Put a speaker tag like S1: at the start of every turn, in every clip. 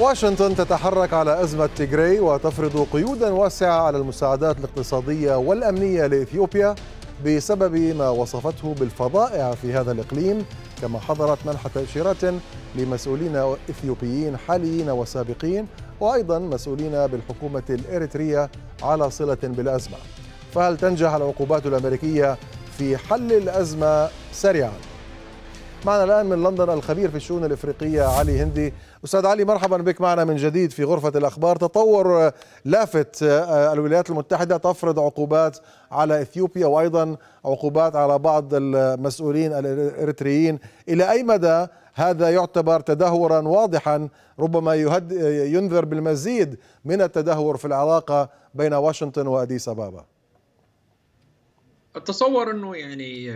S1: واشنطن تتحرك على أزمة تيغراي وتفرض قيودا واسعة على المساعدات الاقتصادية والأمنية لإثيوبيا بسبب ما وصفته بالفظائع في هذا الإقليم كما حضرت منح تأشيرات لمسؤولين إثيوبيين حاليين وسابقين وأيضا مسؤولين بالحكومة الإريترية على صلة بالأزمة فهل تنجح العقوبات الأمريكية في حل الأزمة سريعا؟ معنا الآن من لندن الخبير في الشؤون الإفريقية علي هندي. أستاذ علي مرحبا بك معنا من جديد في غرفة الأخبار. تطور لافت الولايات المتحدة تفرض عقوبات على إثيوبيا وأيضا عقوبات على بعض المسؤولين الإريتريين. إلى أي مدى هذا يعتبر تدهورا واضحا؟ ربما ينذر بالمزيد من التدهور في العلاقة بين واشنطن وأديس أبابا.
S2: أتصور إنه يعني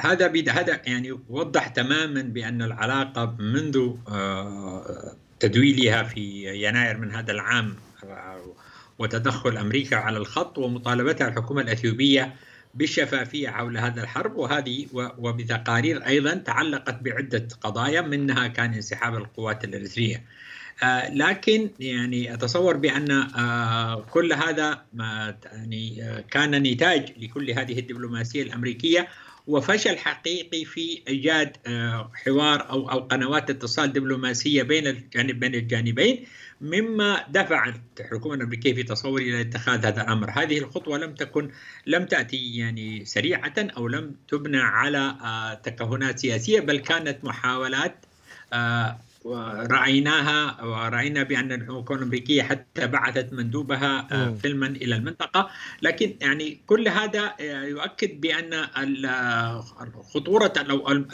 S2: هذا هذا يعني وضح تماما بأن العلاقة منذ تدويلها في يناير من هذا العام وتدخل أمريكا على الخط ومطالبتها الحكومة الأثيوبية بالشفافية حول هذا الحرب وهذه وبتقارير أيضا تعلقت بعدة قضايا منها كان انسحاب القوات الإريترية. آه لكن يعني أتصور بأن آه كل هذا ما يعني آه كان نتاج لكل هذه الدبلوماسية الأمريكية وفشل حقيقي في إيجاد حوار أو أو قنوات اتصال دبلوماسية بين الجانب بين الجانبين مما دفع الحكومة الأمريكية في تصوري إلى اتخاذ هذا الأمر، هذه الخطوة لم تكن لم تأتي يعني سريعة أو لم تبنى على تكهنات سياسية بل كانت محاولات ورأيناها ورأينا بأن الحكومة الأمريكية حتى بعثت مندوبها فيلما إلى المنطقة. لكن يعني كل هذا يؤكد بأن خطورة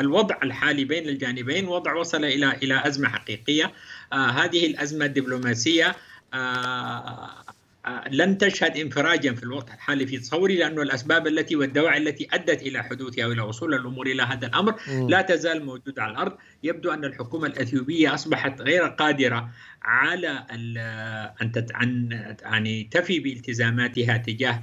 S2: الوضع الحالي بين الجانبين وضع وصل إلى إلى أزمة حقيقية. هذه الأزمة الدبلوماسية لن تشهد انفراجا في الوقت الحالي في تصوري لأن الأسباب التي والدواعي التي أدت إلى حدوثها وإلى وصول الأمور إلى هذا الأمر لا تزال موجودة على الأرض. يبدو أن الحكومة الأثيوبية أصبحت غير قادرة على أن يعني تفي بالتزاماتها تجاه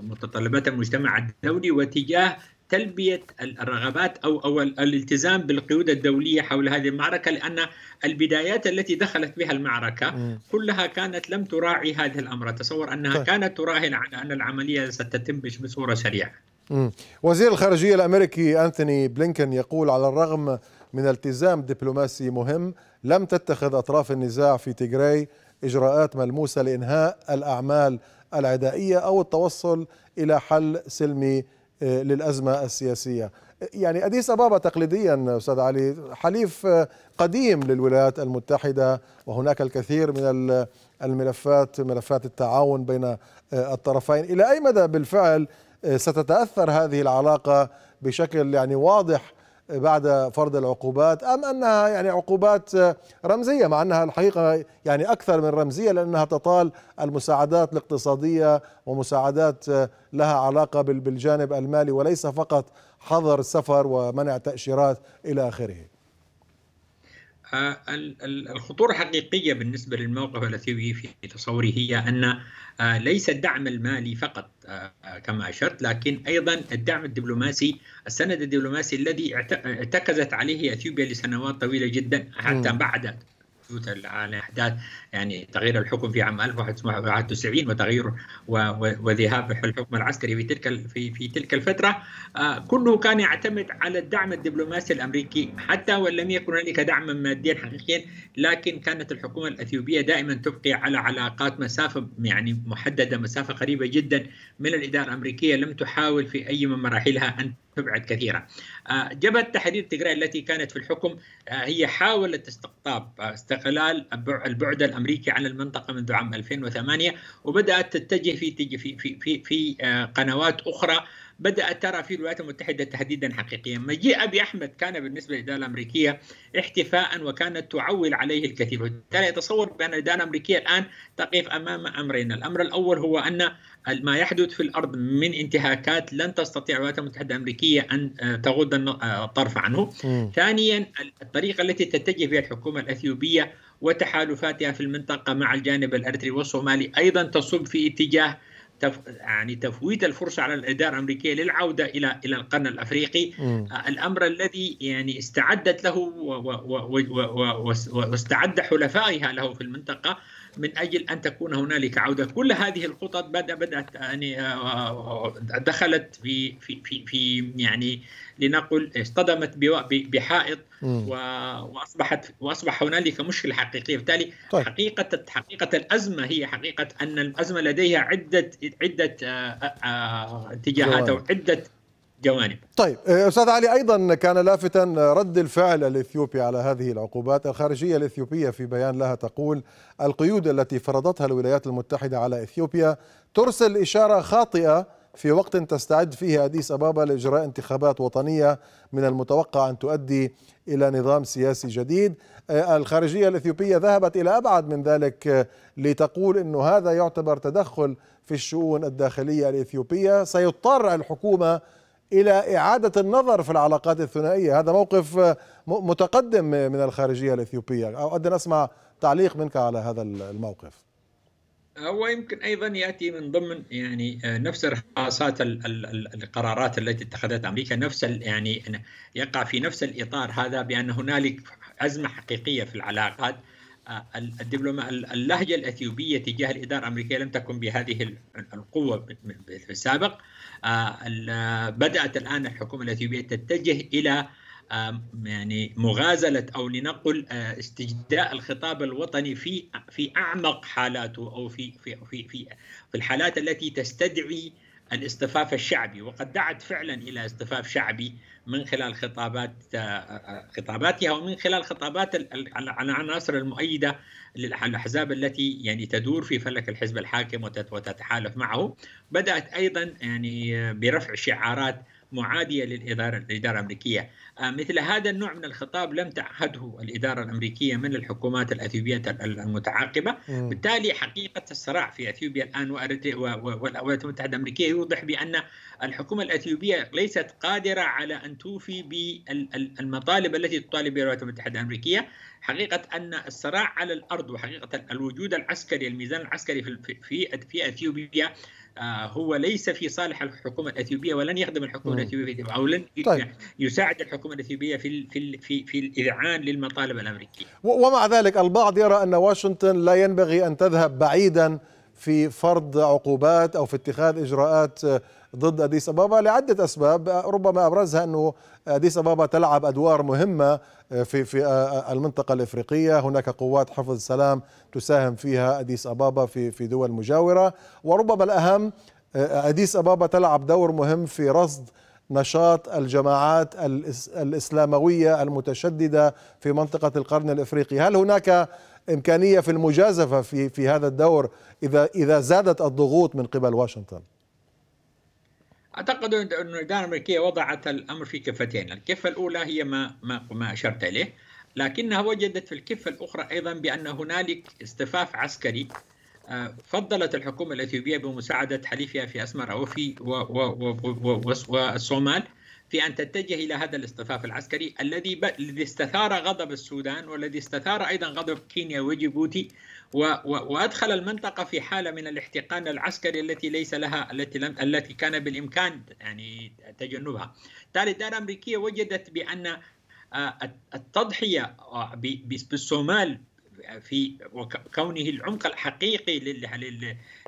S2: متطلبات المجتمع الدولي وتجاه تلبية الرغبات أو أو الالتزام بالقيود الدولية حول هذه المعركة لأن البدايات التي دخلت بها المعركة. كلها كانت لم تراعي هذا الأمر، اتصور أنها طيب. كانت تراهن على أن العملية ستتم بصورة
S1: سريعة. وزير الخارجية الأمريكي انثوني بلينكن يقول على الرغم من التزام دبلوماسي مهم لم تتخذ أطراف النزاع في تيغراي إجراءات ملموسة لإنهاء الأعمال العدائية أو التوصل إلى حل سلمي للأزمة السياسية. يعني أديس أبابا تقليديا أستاذ علي حليف قديم للولايات المتحدة وهناك الكثير من الملفات ملفات التعاون بين الطرفين. إلى أي مدى بالفعل ستتأثر هذه العلاقة بشكل يعني واضح بعد فرض العقوبات أم أنها يعني عقوبات رمزية مع أنها الحقيقة يعني أكثر من رمزية لأنها تطال المساعدات الاقتصادية ومساعدات لها علاقة بالجانب المالي وليس فقط حظر السفر ومنع تأشيرات إلى آخره.
S2: الخطورة الحقيقيه بالنسبة للموقف الاثيوبي في تصوري هي أن ليس الدعم المالي فقط كما أشرت لكن أيضا الدعم الدبلوماسي السند الدبلوماسي الذي ارتكزت عليه إثيوبيا لسنوات طويلة جدا حتى بعد على أحداث يعني تغيير الحكم في عام 1991 وتغيير وذهاب الحكم العسكري في تلك في في تلك الفترة. كله كان يعتمد على الدعم الدبلوماسي الأمريكي حتى وإن لم يكن هنالك دعما ماديا حقيقيا لكن كانت الحكومة الأثيوبية دائما تبقي على علاقات مسافه يعني محددة مسافة قريبة جدا من الإدارة الأمريكية لم تحاول في أي من مراحلها أن تبعد كثيرا. جبهة تحرير تجراي التي كانت في الحكم هي حاولت استقطاب استقلال البعد الأمريكي عن المنطقة منذ عام 2008 وبدأت تتجه في في في في, قنوات أخرى بدات ترى في الولايات المتحدة تهديدا حقيقيا، مجيء أبي أحمد كان بالنسبة للإدارة الأمريكية احتفاء وكانت تعول عليه الكثير، وبالتالي يتصور بأن الإدارة الأمريكية الآن تقف أمام أمرين، الأمر الأول هو أن ما يحدث في الأرض من انتهاكات لن تستطيع الولايات المتحدة الأمريكية أن تغض الطرف عنه. م. ثانيا الطريقة التي تتجه بها الحكومة الإثيوبية وتحالفاتها في المنطقة مع الجانب الإريتري والصومالي أيضا تصب في اتجاه تف يعني تفويت الفرصه على الإدارة الأمريكية للعودة إلى إلى القرن الأفريقي م. الأمر الذي يعني استعدت له واستعد حلفائها له في المنطقة من أجل أن تكون هنالك عودة، كل هذه الخطط بدا بدأت يعني دخلت في في في, في يعني لنقل اصطدمت بحائط واصبحت وأصبح هنالك مشكلة حقيقية، بالتالي طيب. حقيقه حقيقة الأزمة هي حقيقة أن الأزمة لديها عده عدة اتجاهات أو عدة جوانب.
S1: طيب أستاذ علي أيضا كان لافتا رد الفعل الإثيوبي على هذه العقوبات. الخارجية الإثيوبية في بيان لها تقول القيود التي فرضتها الولايات المتحدة على إثيوبيا ترسل إشارة خاطئة في وقت تستعد فيه أديس أبابا لإجراء انتخابات وطنية من المتوقع أن تؤدي إلى نظام سياسي جديد. الخارجية الإثيوبية ذهبت إلى أبعد من ذلك لتقول إنه هذا يعتبر تدخل في الشؤون الداخلية الإثيوبية. سيضطر الحكومة إلى إعادة النظر في العلاقات الثنائية. هذا موقف متقدم من الخارجية الإثيوبية. أود أن أسمع تعليق منك على هذا الموقف.
S2: هو يمكن أيضا يأتي من ضمن يعني نفس رصاصات القرارات التي اتخذتها أمريكا. نفس يعني يقع في نفس الإطار هذا بأن هنالك أزمة حقيقية في العلاقات. الدبلوما اللهجة الأثيوبية تجاه الإدارة الأمريكية لم تكن بهذه القوة في السابق بدأت الآن الحكومة الأثيوبية تتجه إلى يعني مغازلة أو لنقل استجداء الخطاب الوطني في في أعمق حالاته أو في في في في, في الحالات التي تستدعي الاصطفاف الشعبي وقد دعت فعلا إلى اصطفاف شعبي من خلال خطابات خطاباتها ومن خلال خطابات العناصر المؤيدة للاحزاب التي يعني تدور في فلك الحزب الحاكم وتتحالف معه. بدأت أيضا يعني برفع شعارات معادية للإدارة الإدارة الأمريكية. مثل هذا النوع من الخطاب لم تعهده الإدارة الأمريكية من الحكومات الإثيوبية المتعاقبة. م. بالتالي حقيقة الصراع في إثيوبيا الآن والولايات المتحدة الأمريكية يوضح بأن الحكومة الإثيوبية ليست قادرة على أن توفي بالمطالب التي تطالب بها الولايات المتحدة الأمريكية. حقيقة أن الصراع على الأرض وحقيقة الوجود العسكري الميزان العسكري في في في أثيوبيا هو ليس في صالح الحكومة الأثيوبية ولن يخدم الحكومة الأثيوبية أو لن طيب. يساعد الحكومة الأثيوبية في في في في الإذعان للمطالب الأمريكية.
S1: ومع ذلك البعض يرى أن واشنطن لا ينبغي أن تذهب بعيدا في فرض عقوبات أو في اتخاذ إجراءات ضد أديس أبابا لعدة أسباب. ربما أبرزها أنه أديس أبابا تلعب أدوار مهمة في في المنطقة الإفريقية. هناك قوات حفظ السلام تساهم فيها أديس أبابا في في دول مجاورة. وربما الأهم أديس أبابا تلعب دور مهم في رصد نشاط الجماعات الإسلاموية المتشددة في منطقة القرن الإفريقي. هل هناك إمكانية في المجازفة في في هذا الدور اذا إذا زادت الضغوط من قبل واشنطن؟
S2: أعتقد ان الإدارة الأمريكية وضعت الأمر في كفتين، الكفة الأولى هي ما ما ما أشرت إليه، لكنها وجدت في الكفة الأخرى أيضا بأن هنالك اصطفاف عسكري فضلت الحكومة الإثيوبية بمساعدة حليفها في أسمر وفي والصومال في أن تتجه إلى هذا الاصطفاف العسكري الذي الذي استثار غضب السودان والذي استثار أيضا غضب كينيا وجيبوتي وأدخل المنطقة في حالة من الاحتقان العسكري التي ليس لها التي لم التي كان بالإمكان يعني تجنبها. بالتالي الاداره الأمريكية وجدت بأن التضحية بالصومال في كونه العمق الحقيقي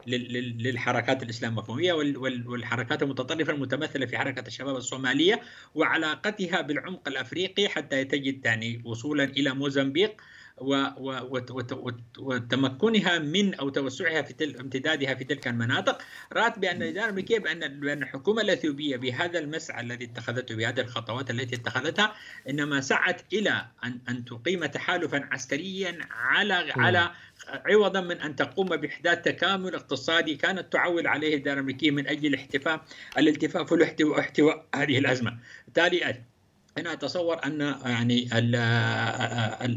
S2: للحركات الاسلامويه والحركات المتطرفة المتمثلة في حركة الشباب الصومالية وعلاقتها بالعمق الأفريقي حتى تجد يعني وصولا إلى موزمبيق وتمكنها من أو توسعها في تل... امتدادها في تلك المناطق رأت بأن الاداره الامريكيه بأن بأن الحكومة الاثيوبيه بهذا المسعى الذي اتخذته بهذه الخطوات التي اتخذتها إنما سعت إلى ان أن تقيم تحالفا عسكريا على على عوضا من أن تقوم بإحداث تكامل اقتصادي كانت تعول عليه الاداره الامريكيه من أجل الاحتفاء الالتفاف واحتواء هذه الأزمة. بالتالي أنا أتصور أن يعني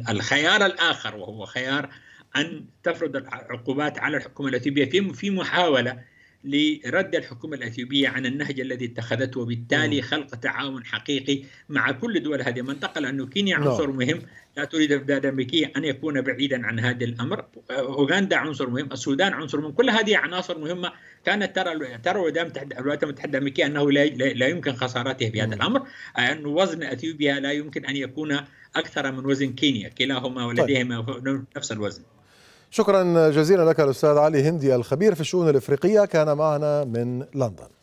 S2: الخيار الآخر وهو خيار أن تفرض العقوبات على الحكومة الأثيوبية في محاولة لرد الحكومة الأثيوبية عن النهج الذي اتخذته وبالتالي خلق تعاون حقيقي مع كل دول هذه المنطقة لأنه كينيا عنصر مهم. لا تريد البلاد الامريكيه أن يكون بعيدا عن هذا الأمر. أوغندا عنصر مهم السودان عنصر مهم كل هذه عناصر مهمة كانت ترى ترى الولايات المتحدة الأمريكية أنه لا, لا يمكن خسارتها في هذا الأمر. أن وزن أثيوبيا لا يمكن أن يكون أكثر من وزن كينيا كلاهما ولديهما طيب. نفس الوزن.
S1: شكرا جزيلا لك الأستاذ علي هندي الخبير في الشؤون الإفريقية. كان معنا من لندن.